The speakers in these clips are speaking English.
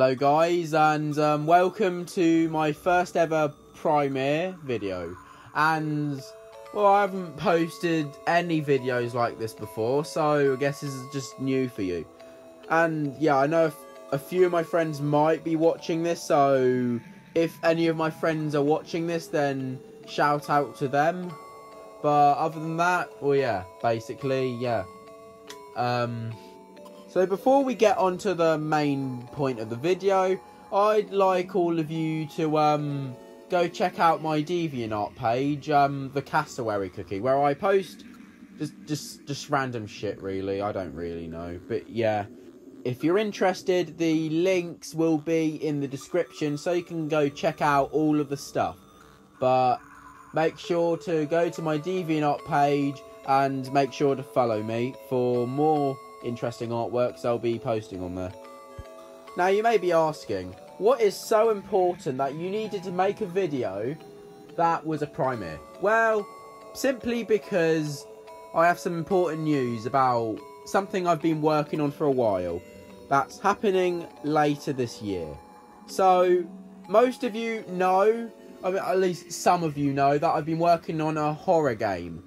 Hello guys and um, welcome to my first ever premiere video. And well I haven't posted any videos like this before so I guess this is just new for you. And yeah I know a few of my friends might be watching this so if any of my friends are watching this then shout out to them. But other than that well yeah basically yeah. Um so before we get on to the main point of the video, I'd like all of you to um, go check out my DeviantArt page, um, the Cassowary Cookie, where I post just just just random shit really. I don't really know, but yeah. If you're interested, the links will be in the description so you can go check out all of the stuff. But make sure to go to my DeviantArt page and make sure to follow me for more interesting artworks I'll be posting on there. Now you may be asking, what is so important that you needed to make a video that was a premiere? Well, simply because I have some important news about something I've been working on for a while that's happening later this year. So, most of you know, I mean, at least some of you know, that I've been working on a horror game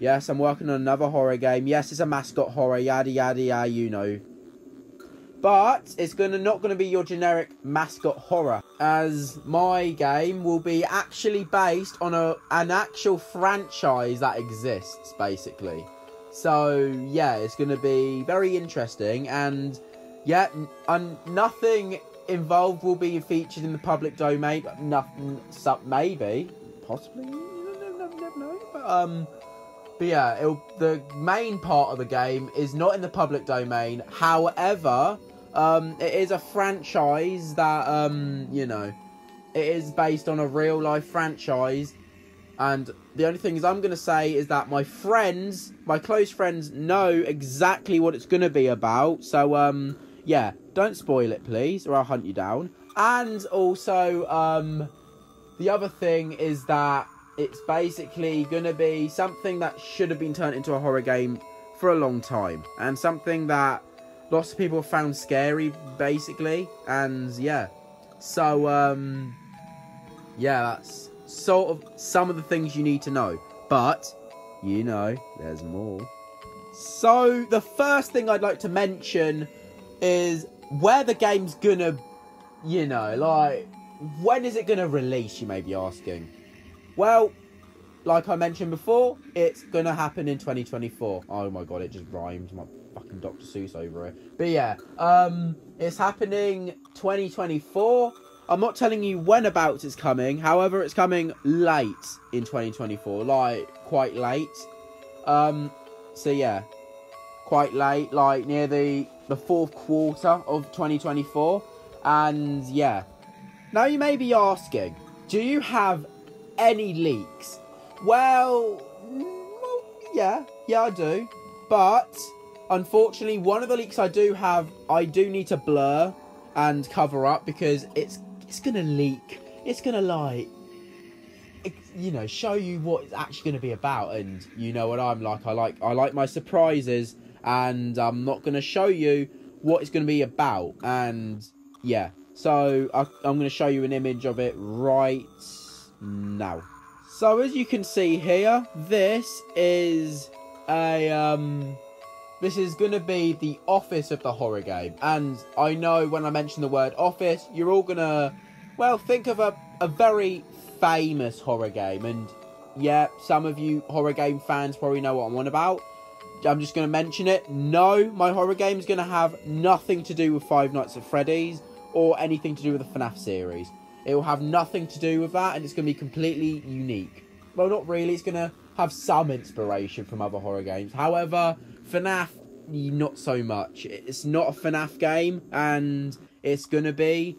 Yes, I'm working on another horror game. Yes, it's a mascot horror, yada yada yada, you know. But it's gonna not gonna be your generic mascot horror, as my game will be actually based on a an actual franchise that exists, basically. So yeah, it's gonna be very interesting, and yeah, and nothing involved will be featured in the public domain. Nothing, maybe, possibly, never, know. But um but yeah, the main part of the game is not in the public domain. However, um, it is a franchise that, um, you know, it is based on a real life franchise. And the only thing is I'm going to say is that my friends, my close friends, know exactly what it's going to be about. So, um, yeah, don't spoil it, please, or I'll hunt you down. And also, um, the other thing is that it's basically going to be something that should have been turned into a horror game for a long time. And something that lots of people found scary, basically. And yeah. So, um, yeah, that's sort of some of the things you need to know. But, you know, there's more. So, the first thing I'd like to mention is where the game's gonna, you know, like, when is it gonna release, you may be asking. Well, like I mentioned before, it's gonna happen in 2024. Oh my god, it just rhymed. My fucking Dr. Seuss over it. But yeah, um, it's happening 2024. I'm not telling you when about it's coming. However, it's coming late in 2024, like quite late. Um, so yeah, quite late, like near the the fourth quarter of 2024. And yeah, now you may be asking, do you have any leaks? Well, well, yeah, yeah, I do. But unfortunately, one of the leaks I do have, I do need to blur and cover up because it's it's gonna leak. It's gonna like, you know, show you what it's actually gonna be about. And you know what I'm like. I like I like my surprises, and I'm not gonna show you what it's gonna be about. And yeah, so I, I'm gonna show you an image of it right now. So as you can see here, this is a um this is going to be the office of the horror game. And I know when I mention the word office, you're all going to well think of a a very famous horror game and yeah, some of you horror game fans probably know what I'm on about. I'm just going to mention it. No, my horror game is going to have nothing to do with Five Nights at Freddy's or anything to do with the FNAF series. It will have nothing to do with that, and it's going to be completely unique. Well, not really. It's going to have some inspiration from other horror games. However, FNAF, not so much. It's not a FNAF game, and it's going to be.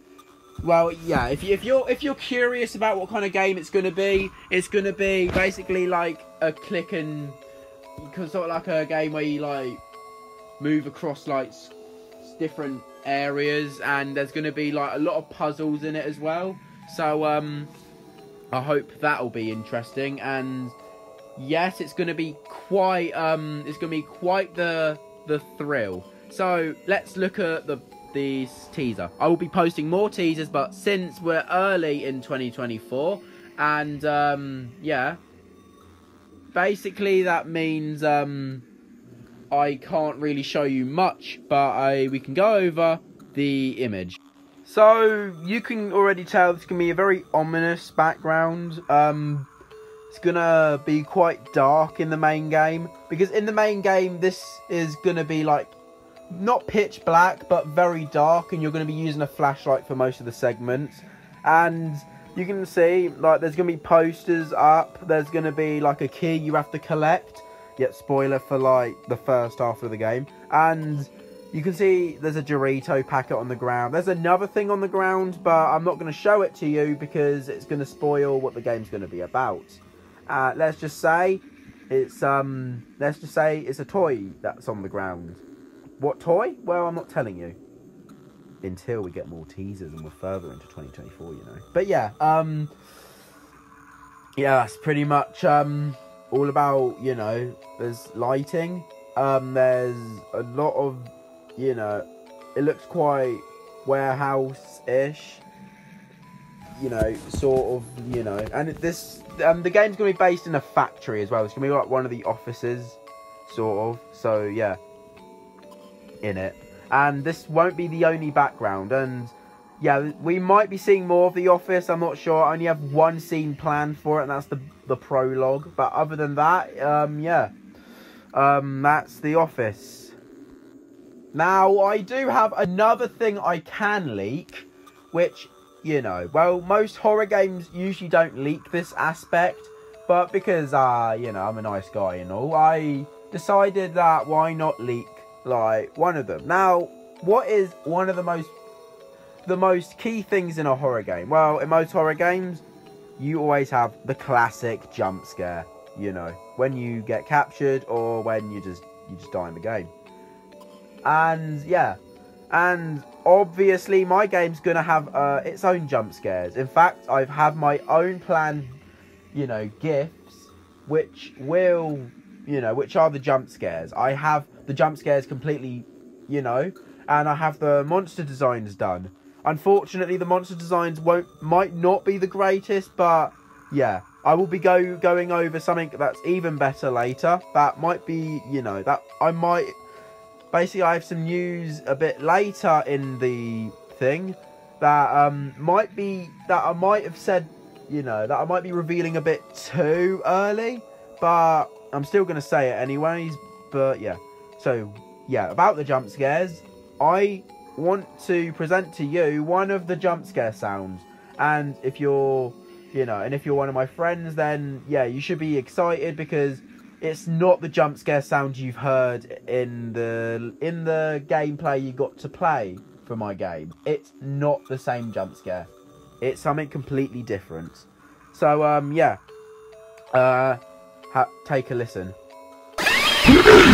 Well, yeah. If you if you're if you're curious about what kind of game it's going to be, it's going to be basically like a click and sort of like a game where you like move across like different areas and there's going to be like a lot of puzzles in it as well. So um i hope that'll be interesting. And yes it's going to be quite um it's going to be quite the the thrill. So let's look at the this teaser. I will be posting more teasers, but since we're early in 2024, and um, yeah, basically that means um, I can't really show you much, but I we can go over the image. So you can already tell this can be a very ominous background. Um, it's gonna be quite dark in the main game because in the main game this is gonna be like not pitch black but very dark and you're gonna be using a flashlight for most of the segments and you can see like there's gonna be posters up there's gonna be like a key you have to collect yet spoiler for like the first half of the game and you can see there's a Dorito packet on the ground. There's another thing on the ground, but I'm not going to show it to you because it's going to spoil what the game's going to be about. Uh, let's just say it's um let's just say it's a toy that's on the ground. What toy? Well, I'm not telling you until we get more teasers and we're further into 2024, you know. But yeah, um yeah, that's pretty much um all about, you know, there's lighting, um there's a lot of, you know, it looks quite warehouse-ish. You know, sort of, you know, and this um, the game's gonna be based in a factory as well. It's gonna be like one of the offices, sort of. So yeah, in it, and this won't be the only background. And yeah, we might be seeing more of the office. I'm not sure. I only have one scene planned for it, and that's the the prologue. But other than that, um, yeah, um, that's the office. Now I do have another thing I can leak, which you know, well, most horror games usually don't leak this aspect, but because, uh, you know, I'm a nice guy and all, I decided that why not leak, like, one of them. Now, what is one of the most, the most key things in a horror game? Well, in most horror games, you always have the classic jump scare, you know, when you get captured or when you just, you just die in the game. And, yeah, and obviously my game's gonna have uh, its own jump scares. In fact, I've had my own planned, you know, gifts which will, you know, which are the jump scares. I have the jump scares completely, you know, and I have the monster designs done. Unfortunately, the monster designs won't might not be the greatest, but yeah, I will be go going over something that's even better later. That might be, you know, that I might basically I have some news a bit later in the thing that um, might be that I might have said, you know, that I might be revealing a bit too early, but I'm still going to say it anyways. But yeah, so yeah, about the jump scares, I want to present to you one of the jump scare sounds, and if you're, you know, and if you're one of my friends, then yeah, you should be excited because it's not the jump scare sound you've heard in the in the gameplay you got to play for my game. It's not the same jump scare. It's something completely different. So um yeah. Uh take a listen.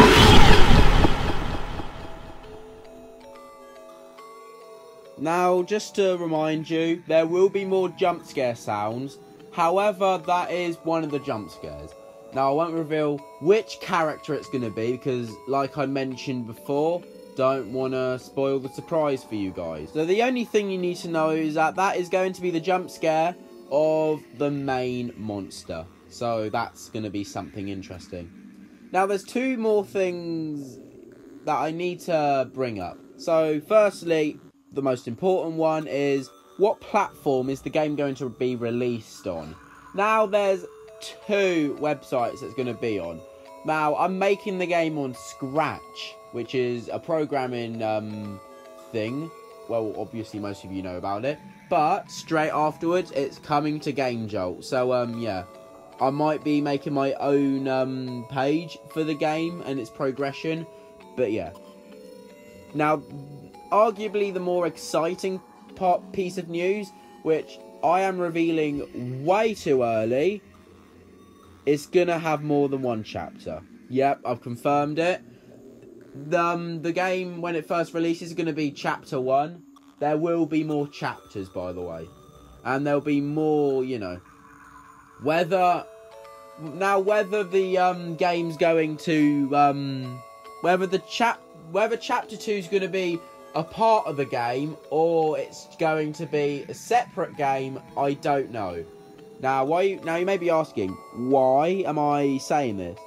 Now, just to remind you, there will be more jump scare sounds. However, that is one of the jump scares. Now, I won't reveal which character it's going to be because, like I mentioned before, don't want to spoil the surprise for you guys. So the only thing you need to know is that that is going to be the jump scare of the main monster. So that's going to be something interesting. Now, there's two more things that I need to bring up. So, firstly, the most important one is what platform is the game going to be released on? Now, there's two websites it's going to be on. Now, I'm making the game on Scratch, which is a programming um, thing. Well, obviously, most of you know about it. But straight afterwards, it's coming to Game Jolt. So, um, yeah, I might be making my own um, page for the game and its progression. But yeah. Now, arguably the more exciting part piece of news, which I am revealing way too early, it's gonna have more than one chapter. Yep, I've confirmed it. The, um, the game, when it first releases, is going to be chapter one. There will be more chapters, by the way. And there'll be more, you know. Whether. Now, whether the um, game's going to. Um, whether the chap. Whether chapter two is going to be a part of the game or it's going to be a separate game, I don't know. Now, why? You, now you may be asking, why am I saying this?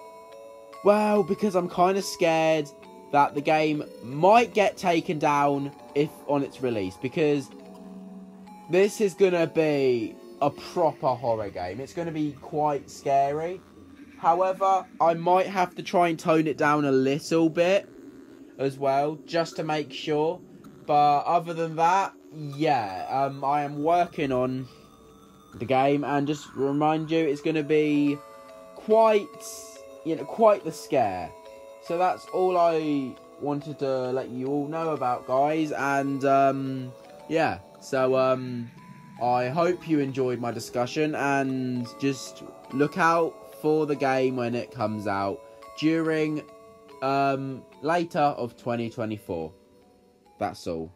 Well, because I'm kind of scared that the game might get taken down if on its release because this is to be a proper horror game. It's to be quite scary. However, I might have to try and tone it down a little bit as well, just to make sure. But other than that, yeah, um, I am working on the game, and just remind you, it's going to be quite, you know, quite the scare. So that's all I wanted to let you all know about, guys, and um, yeah. So um, I hope you enjoyed my discussion, and just look out for the game when it comes out during um, later of 2024. That's all.